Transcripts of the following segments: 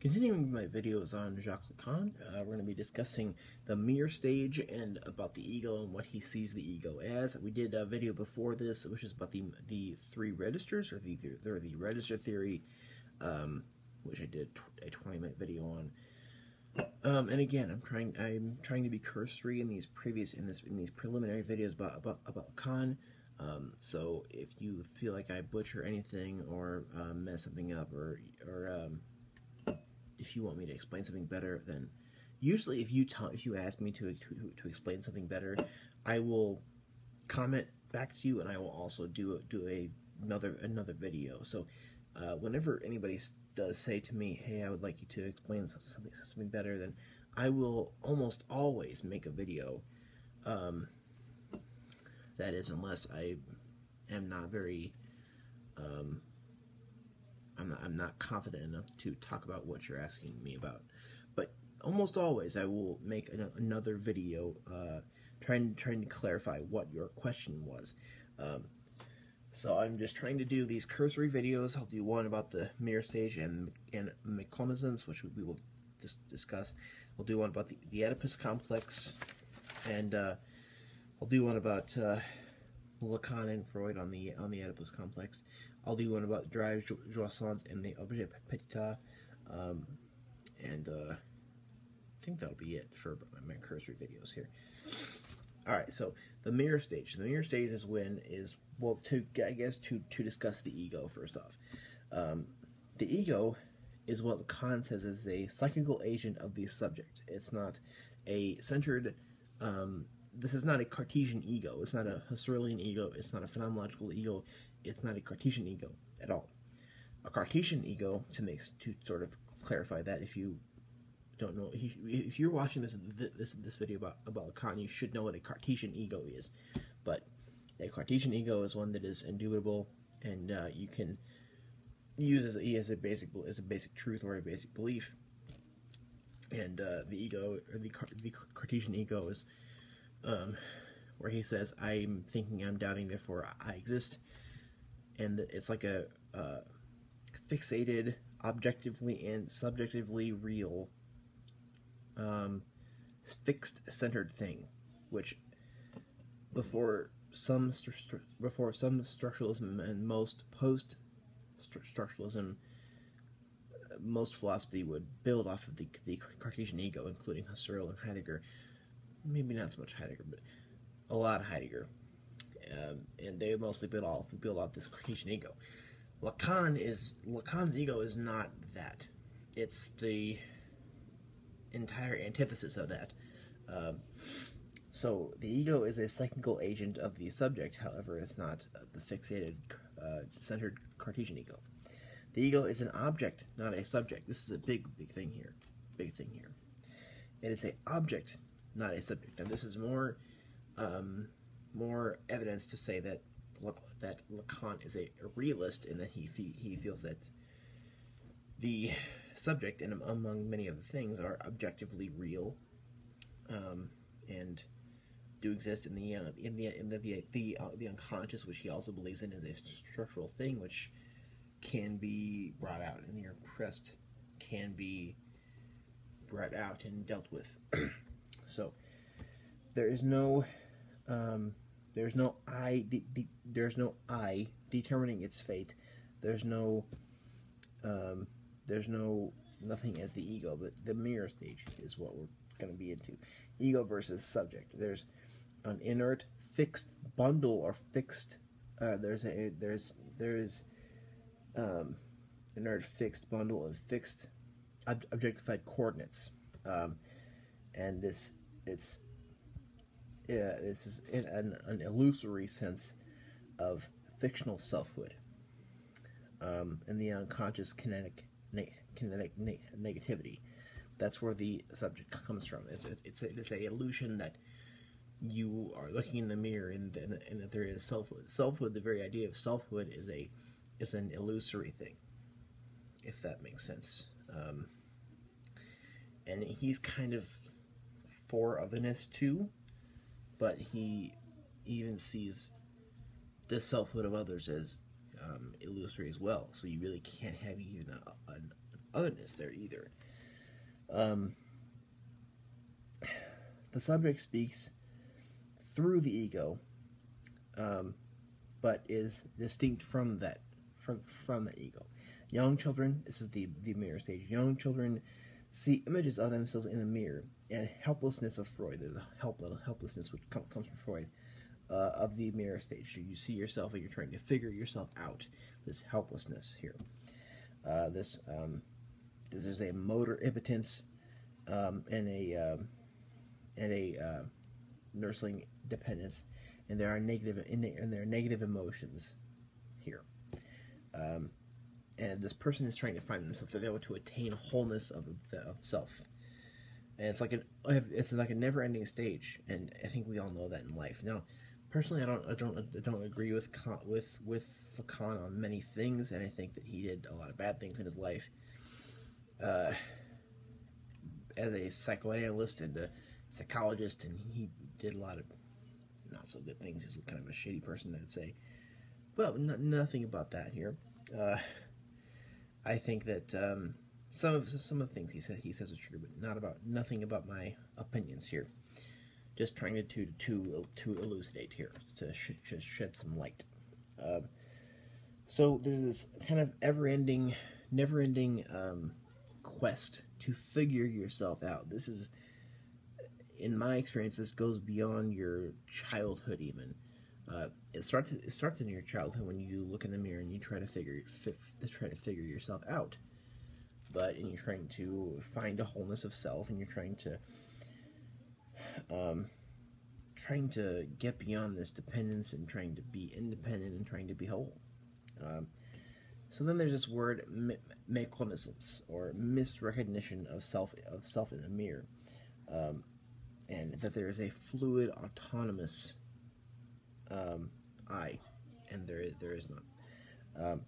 Continuing my videos on Jacques Lacan, uh, we're going to be discussing the mirror stage and about the ego and what he sees the ego as. We did a video before this, which is about the the three registers or the the, the register theory, um, which I did a 20 minute video on. Um, and again, I'm trying I'm trying to be cursory in these previous in this in these preliminary videos about about about Lacan. Um, so if you feel like I butcher anything or uh, mess something up or or um, if you want me to explain something better, then usually if you tell if you ask me to, to to explain something better, I will comment back to you, and I will also do a, do a another another video. So uh, whenever anybody does say to me, "Hey, I would like you to explain something something better," then I will almost always make a video. Um, that is, unless I am not very um, I'm not, I'm not confident enough to talk about what you're asking me about. But almost always I will make an, another video uh, trying, trying to clarify what your question was. Um, so I'm just trying to do these cursory videos. I'll do one about the mirror stage and, and méconnaissance, which we will dis discuss. We'll do one about the, the Oedipus complex, and uh, I'll do one about uh, Lacan and Freud on the on the Oedipus complex. I'll do one about drive jouissance and the objet petit. Um, and uh, I think that'll be it for my cursory videos here. All right, so the mirror stage. The mirror stage is when is well to I guess to to discuss the ego first off. Um, the ego is what Kant says is a psychical agent of the subject. It's not a centered um, this is not a Cartesian ego. It's not a Husserlian ego. It's not a phenomenological ego. It's not a Cartesian ego at all. A Cartesian ego, to make to sort of clarify that, if you don't know, if you're watching this this this video about about Kant, you should know what a Cartesian ego is. But a Cartesian ego is one that is indubitable, and uh, you can use as a, as a basic as a basic truth or a basic belief. And uh, the ego, or the, the Cartesian ego, is um, where he says, "I'm thinking, I'm doubting, therefore I exist," and it's like a uh, fixated, objectively and subjectively real, um, fixed centered thing, which before some before some structuralism and most post structuralism most philosophy would build off of the, the Cartesian ego, including Husserl and Heidegger, maybe not so much Heidegger, but a lot of Heidegger. Um, and they mostly build off build off this Cartesian ego. Lacan is Lacan's ego is not that. It's the entire antithesis of that. Um, so the ego is a psychical agent of the subject. However, it's not uh, the fixated, uh, centered Cartesian ego. The ego is an object, not a subject. This is a big, big thing here. Big thing here. It is an object, not a subject. And this is more um, more evidence to say that that Lacan is a, realist and that he he feels that the subject and among many other things are objectively real um, and do exist in the uh, in the in the the the, uh, the unconscious, which he also believes in is a structural thing, which can be brought out and the repressed, can be brought out and dealt with. so there is no um, there's no I there's no I determining its fate. There's no um, there's no nothing as the ego but the mirror stage is what we're going to be into. Ego versus subject. There's an inert fixed bundle or fixed uh, there's a there's there's um, inert fixed bundle of fixed ob- objectified coordinates. Um, and this it's yeah, this is in an, an illusory sense of fictional selfhood um, and the unconscious kinetic ne- kinetic ne- negativity. That's where the subject comes from. It's a, it's a, it's a illusion that you are looking in the mirror and, and, and that there is selfhood. Selfhood, the very idea of selfhood, is a is an illusory thing, if that makes sense. Um, and he's kind of for otherness too but he even sees the selfhood of others as um, illusory as well. So you really can't have even a, a otherness there either. Um, the subject speaks through the ego, um, but is distinct from that from from the ego. Young children, this is the the mirror stage. Young children see images of themselves in the mirror and helplessness of Freud. The help, helplessness which com- comes from Freud uh, of the mirror stage. So you see yourself and you're trying to figure yourself out. This helplessness here. Uh, this um, this is a motor impotence um, and a um, and a uh, nursing dependence, and there are negative and there are negative emotions here. And this person is trying to find themselves. They're able to attain wholeness of, of self, and it's like an it's like a never-ending stage. And I think we all know that in life. Now, personally, I don't I don't I don't agree with with with Lacan on many things, and I think that he did a lot of bad things in his life. Uh, as a psychoanalyst and a psychologist, and he did a lot of not so good things. He was kind of a shitty person, I'd say. But nothing about that here. Uh, I think that um, some of some of the things he said he says are true, but not about nothing about my opinions here. Just trying to to to, to elucidate here to sh- sh- shed some light. Um, so there's this kind of ever-ending, never-ending um, quest to figure yourself out. This is, in my experience, this goes beyond your childhood even. Uh, it starts it starts in your childhood when you look in the mirror and you try to figure to try to figure yourself out. But and you're trying to find a wholeness of self, and you're trying to um, trying to get beyond this dependence and trying to be independent and trying to be whole. Um, so then there's this word méconnaissance or misrecognition of self of self in the mirror, um, and that there is a fluid, autonomous um, I, and there is there is none. Um,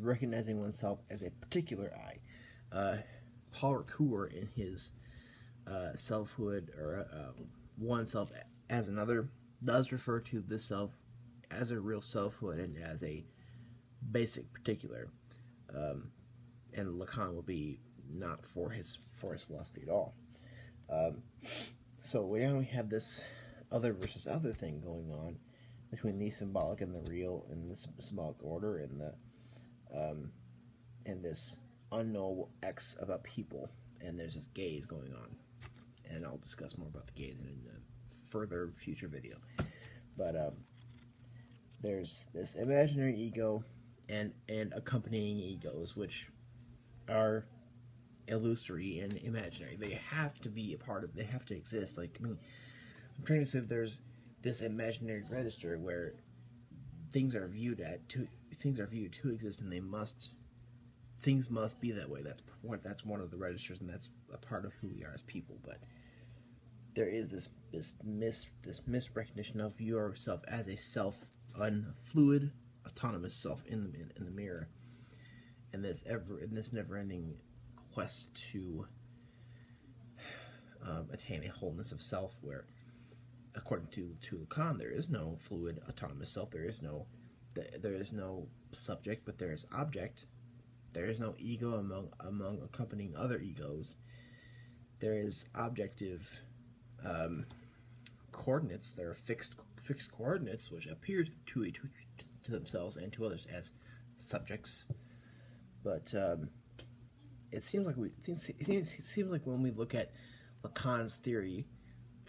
recognizing oneself as a particular I. Uh, Paul Ricoeur in his uh, selfhood or uh, one self as another does refer to this self as a real selfhood and as a basic particular. Um, and Lacan will be not for his for his philosophy at all. Um, so now we have this other versus other thing going on between the symbolic and the real and the symbolic order and the um, and this unknowable X about people. And there's this gaze going on. And I'll discuss more about the gaze in a further future video. But um, there's this imaginary ego and and accompanying egos which are illusory and imaginary. They have to be a part of they have to exist. Like I mean I'm trying to say there's this imaginary register where things are viewed at to things are viewed to exist and they must things must be that way. That's one that's one of the registers and that's a part of who we are as people. But there is this this mis this misrecognition of yourself as a self unfluid autonomous self in the in, in the mirror. And this ever in this never ending quest to um, attain a wholeness of self where according to to Lacan, there is no fluid autonomous self. There is no there is no subject, but there is object. There is no ego among among accompanying other egos. There is objective um, coordinates. There are fixed fixed coordinates which appear to, to to themselves and to others as subjects. But um, it seems like we it seems, it seems like when we look at Lacan's theory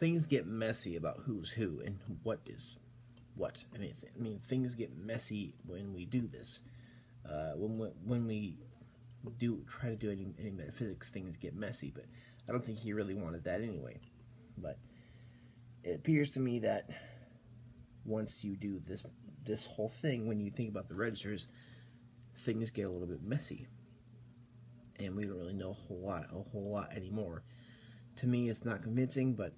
things get messy about who's who and what is what. I mean, th- I mean, things get messy when we do this. Uh, when we, when we do try to do any, any metaphysics, things get messy. But I don't think he really wanted that anyway. But it appears to me that once you do this this whole thing, when you think about the registers, things get a little bit messy, and we don't really know a whole lot a whole lot anymore. To me, it's not convincing, but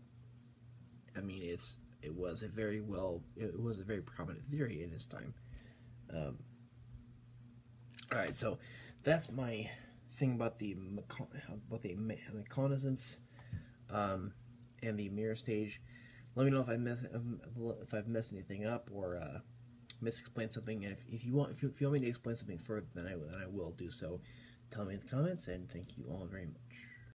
I mean, it's it was a very well it was a very prominent theory in its time. Um, all right, so that's my thing about the about the méconnaissance um, and the mirror stage. Let me know if I mess if I've messed anything up or uh, misexplained something, and if, if you want if you, if you want me to explain something further, then I then I will do so. Tell me in the comments, and thank you all very much.